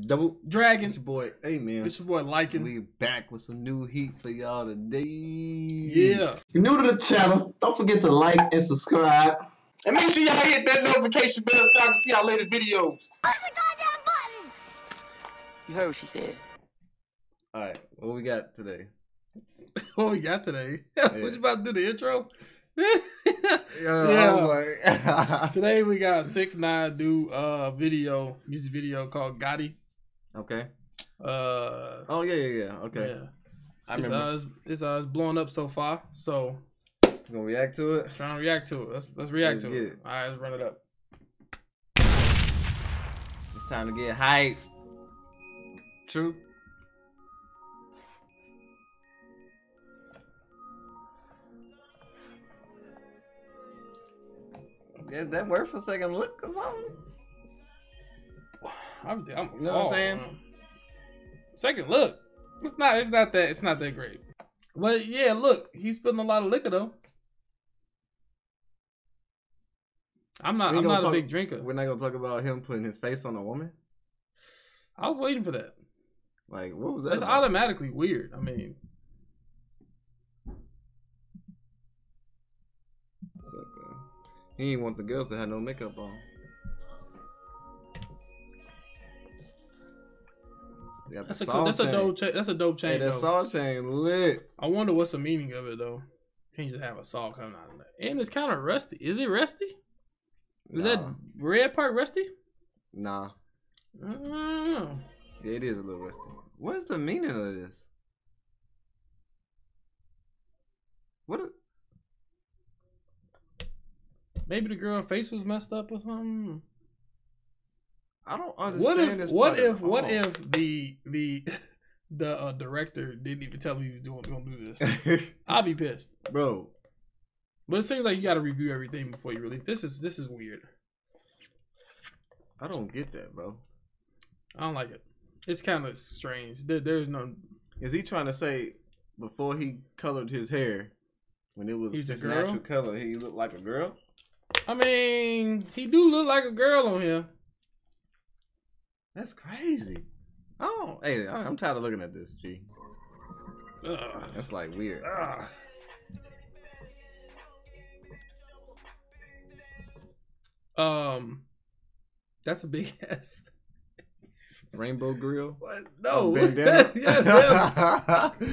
Double Dragon. It's your boy. Hey man. It's your boy Lycan. We back with some new heat for y'all today. Yeah. If you're new to the channel, don't forget to like and subscribe. And make sure y'all hit that notification bell so y'all can see our latest videos. Push the goddamn button! You heard what she said. Alright, what we got today? What we got today? what you about to do the intro? Yeah. Yeah. today we got six nine do uh video music video called Gotti. Okay. Uh, Oh yeah, yeah, yeah. Okay. yeah. I It's remember. uh, it's, it's uh, it's blowing up so far. So You gonna react to it? trying to react to it. Let's let's react Let's to it. it. All right, let's run it up. It's time to get hype. True. Is that worth a second look or something? I'm, I'm You know what I'm saying? Second look, it's not it's not that it's not that great. But yeah, look, he's spilling a lot of liquor though. I'm not I'm not talk- a big drinker. We're not gonna talk about him putting his face on a woman. I was waiting for that. Like, what was that? That's about? automatically weird. I mean, What's up, man? He didn't want the girls to have no makeup on. Got that's the a saw that's a chain. dope cha- that's a dope Hey, that though. saw chain lit. I wonder what's the meaning of it though. Can't just have a saw coming out of that. And it's kind of rusty. Is it rusty? Is that red part rusty? Nah. I. Yeah, it is a little rusty. What's the meaning of this? What? Is, Maybe the girl face was messed up or something. I don't understand What if this. what if what on. if the the the uh, director didn't even tell me he was doing gonna do this? I'll be pissed. bro? But it seems like you got to review everything before you release. This is this is weird. I don't get that, bro. I don't like it. It's kind of strange. There, there's no. Is he trying to say before he colored his hair, when it was his natural color, he looked like a girl? I mean, he do look like a girl on here. That's crazy. Oh, hey, I'm tired of looking at this. G, Ugh. that's like weird. Ugh. Um, that's a big ass. Rainbow grill. What? No, Oh, bandana.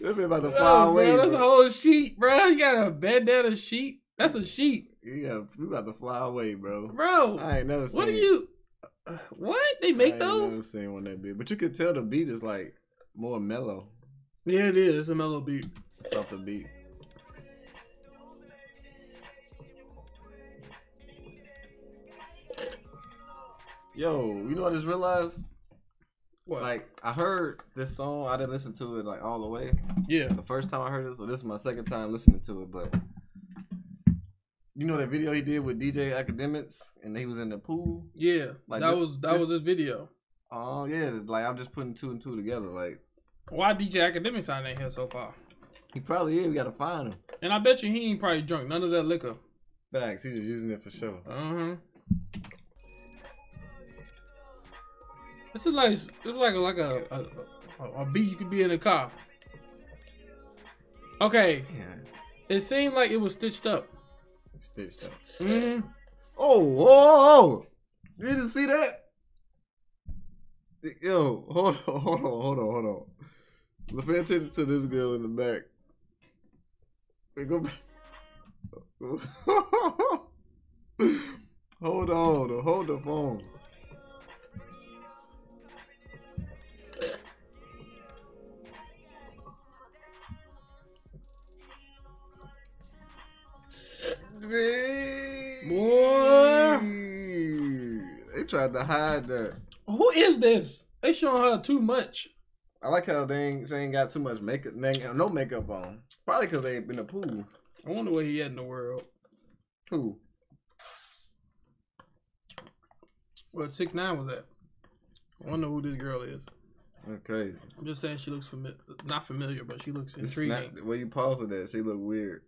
This been about to fly Oh, away. man, that's a whole sheet, bro. You got a bandana sheet. That's a sheet, Yeah, we about to fly away, bro. bro. I ain't never seen. What are you? What they I make never those? one that big, but you could tell the beat is like more mellow, Yeah, it is. It's a mellow beat. softer beat. Yo, you know what I just realized? What? Like I heard this song, I didn't listen to it like all the way. yeah. The first time I heard it, so this is my second time listening to it. But you know that video he did with DJ Akademiks, and he was in the pool. Yeah, Like that this- was that this- was his video. Oh yeah, like I'm just putting two and two together. Like Why DJ Akademiks not in here so far? he probably is. We gotta find him. And I bet you he ain't probably drunk none of that liquor. Facts. He was using it for sure. Uh huh. This is like this is like a, like a, a a beat you could be in a car. Okay, Yeah, it seemed like it was stitched up. Stitched up. hmm Oh, whoa! You didn't see that? Yo, hold on, hold on, hold on, hold on. Let's pay attention to this girl in the back. Hey, go back. hold on, hold the phone. Tried to hide that. Who is this? They showing her too much. I like how they ain't, they ain't got too much makeup, they ain't got no makeup on. Probably because they been in the pool. I wonder where he at in the world. Who? What six nine was that? I wonder who this girl is. That's crazy. I'm just saying she looks familiar, not familiar, but she looks intriguing. the way you paused that, she look weird.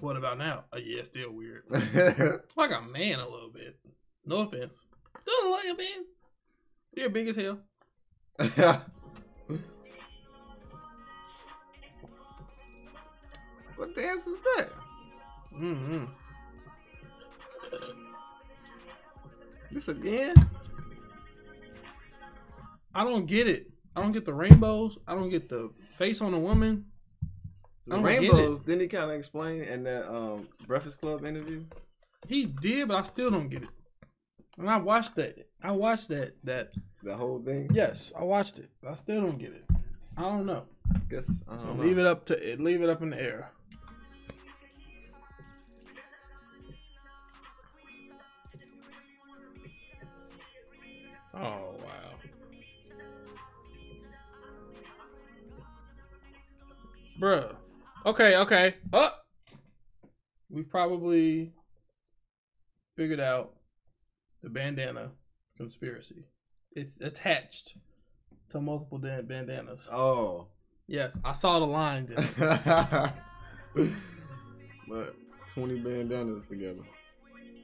What about now? Oh yeah, still weird. like a man a little bit. No offense. Don't look like a man. They're big as hell. what dance is that? Mm-hmm. This again? I don't get it. I don't get the rainbows. I don't get the face on a woman. The I don't get rainbows, didn't he kind of explain in that um, Breakfast Club interview? He did, but I still don't get it. And I watched that. I watched that. That The whole thing? yes, I watched it. I still don't get it. I don't know. guess I don't know. leave it up to leave it up in the air. Oh wow. Bruh. Okay, okay. Up. We've probably figured out the bandana conspiracy. It's attached to multiple dan- bandanas. Oh. Yes, I saw the lines in it. but 20 bandanas together.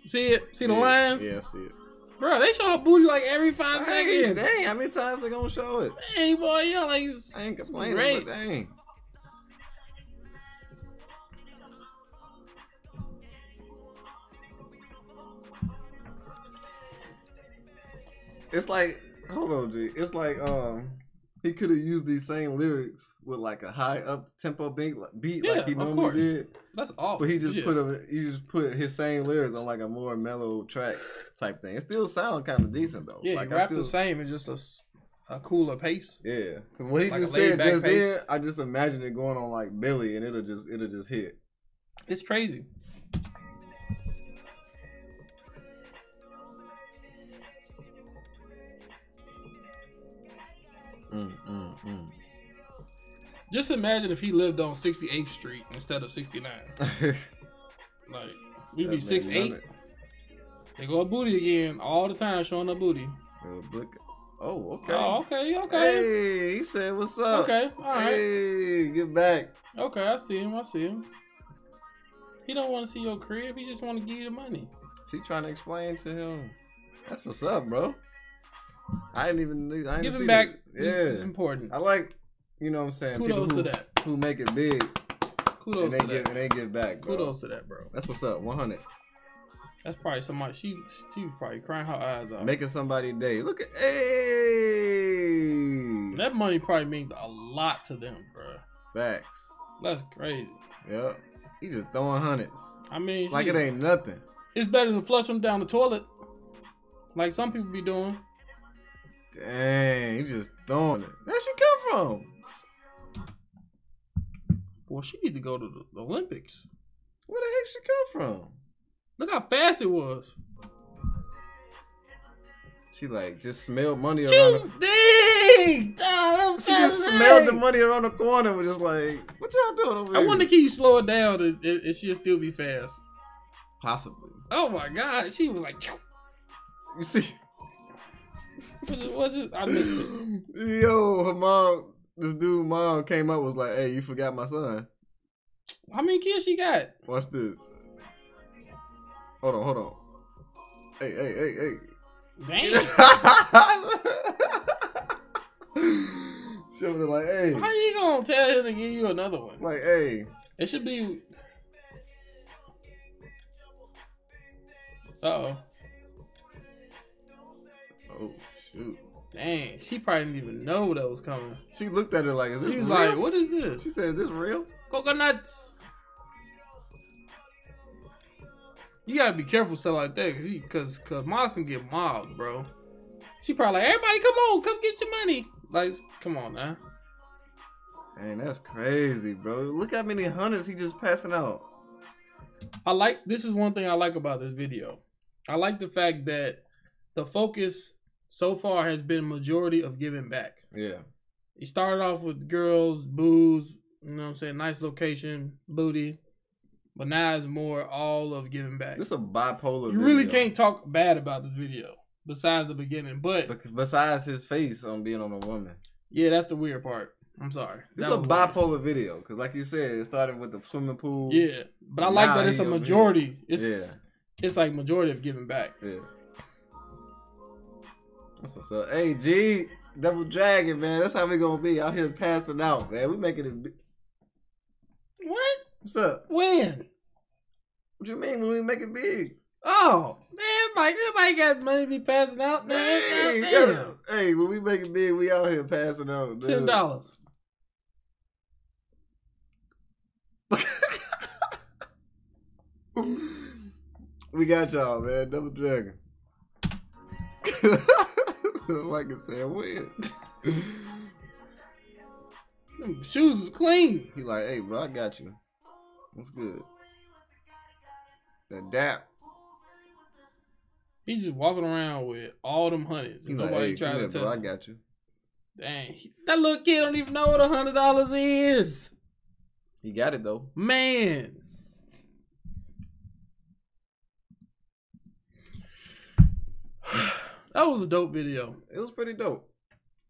See it? See the yeah, lines? Yeah, I see it. Bro, they show her booty like every five Dang, seconds. dang, how many times they gonna show it? Hey, boy, you like I ain't complaining, great. but dang. It's like, hold on, G. It's like, um, he could have used these same lyrics with like a high up tempo beat, beat Yeah, like he normally did, That's all. but he just Yeah. put a, he just put his same lyrics on like a more mellow track type thing. It still sounds kind of decent though. Yeah, like he rapped still, the same. It's just a cooler pace. Yeah, what he Like just said just pace. then, I just imagine it going on like Billy, and it'll just it'll just hit. It's crazy. Mm, mm, mm. Just imagine if he lived on 68th Street instead of 69. Like, we'd be six eight. They go booty again all the time, showing up booty. Oh, Oh, okay. Oh, okay, okay, Hey, he said, "What's up?" okay, all right, Hey, get back. okay. I see him. I see him. He don't want to see your crib. He just want to give you the money. She trying to explain to him. That's what's up, bro. I didn't even. I didn't Giving see back yeah. is important. I like. You know what I'm saying? Kudos People to who, that. who make it big Kudos and they to give that. and they give back, bro. Kudos to that, bro. That's what's up. 100. That's probably somebody. She she was probably crying her eyes out. Making somebody day. Look at hey. that money probably means a lot to them, bro. Facts. That's crazy. Yep. He just throwing hundreds. I mean, Like shit, it ain't nothing. It's better than flush them down the toilet, like some people be doing. Dang, he just throwing it. Where she come from? Boy, she need to go to the Olympics. Where the heck she come from? Look how fast it was. She like just smelled money around. The, dang! Dog, she just smelled the money around the corner. and Was just like, what y'all doing over I here? I wonder can you slow it down and, and, and she'll still be fast. Possibly. Oh my god, she was like, You see, what it? I missed it. yo, her mom, this dude, mom came up was like, hey, you forgot my son. How many kids she got? Watch this. Hold on, hold on. Hey, hey, hey, hey. Dang. she over there like, hey, How you gonna tell him to give you another one? like, hey. It should be. Uh oh. Oh shoot. Dang, she probably didn't even know that was coming. She looked at it like, is this She was real? like, "What is this? She said, is this real? Coconuts." You gotta be careful stuff like that, cause cause, cause moms can get mobbed, bro. She probably like, everybody, come on, come get your money. Like, come on now. Man, that's crazy, bro. Look how many hundreds he just passing out. I like this is one thing I like about this video. I like the fact that the focus so far has been majority of giving back. Yeah. He started off with girls, booze, you know what I'm saying, nice location, booty. But now it's more all of giving back. This is a bipolar You really can't talk bad about this video besides the beginning. But Bec- Besides his face on being on a woman. yeah, that's the weird part. I'm sorry. This is a was weird. bipolar video. Because like you said, it started with the swimming pool. Yeah, but I like that it's a over here. majority. It's Yeah. it's like majority of giving back. Yeah. That's what's up. Hey, G, Double Dragon, man. That's how we gonna be out here passing out, man. We making it. bi- What? What's up? When? What you mean when we make it big? Oh man, Mike, everybody got money to be passing out. Man, Hey, hey, when we make it big, we out here passing out. dude. Ten dollars. we got y'all, man. Double Dragon. like I said, when? Them shoes is clean. He like, hey, bro, I got you. What's good? That dap. He's just walking around with all them hundreds. He and like, Nobody hey, trying to touch. bro. I got you. Dang, that little kid don't even know what a hundred dollars is. He got it though. Man. That was a dope video. It was pretty dope.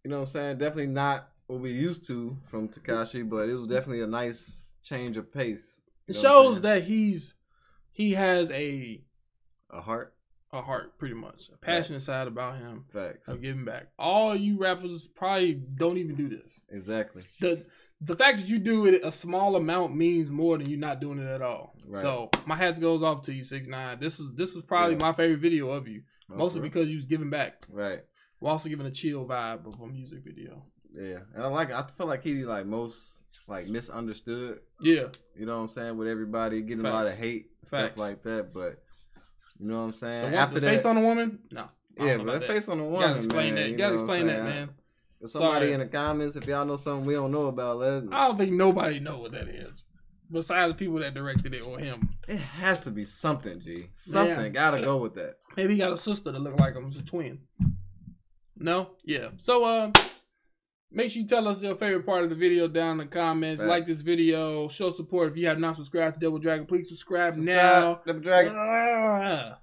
You know what I'm saying? Definitely not what we used to from Tekashi, but it was definitely a nice change of pace. It You know what shows that he's he has a a heart. a heart, pretty much, a passionate side about him Facts. of giving back. All you rappers probably don't even do this. Exactly. the The fact that you do it a small amount means more than you not doing it at all. Right. So my hat goes off to you, six nine. This is this was probably Yeah. my favorite video of you, mostly because you was giving back. Right. We're also giving a chill vibe of a music video. Yeah. And I like I feel like he like most like misunderstood. Yeah, You know what I'm saying? With everybody getting a lot of hate, Facts. stuff like that. But you know what I'm saying? one, After the that, face on a woman. No, I yeah, but that face on the You gotta explain man, that. You know gotta explain that, man. If somebody Sorry. in the comments, if y'all know something we don't know about, let I don't think nobody know what that is. Besides the people that directed it or him. it has to be something, G. Something gotta go with that. Maybe he got a sister that look like him. It's a twin. No? Yeah. So uh make sure you tell us your favorite part of the video down in the comments. Like this video. Show support. If you have not subscribed to Double Dragon, please subscribe, Subscribe. now. Double Dragon. Ah.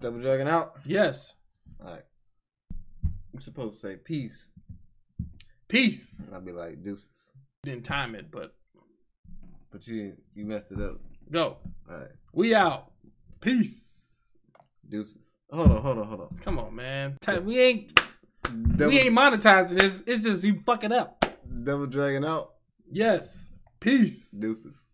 Double Dragon out. yes. All right. I'm supposed to say peace. Peace. And I'll be like deuces. Didn't time it, but But you you messed it up. go. All right. We out. Peace. Deuces. Hold on, hold on, hold on. Come on, man. We ain't Double, we ain't monetizing this. It's just you fucking up. Double Dragon out. Yes. Peace. Deuces.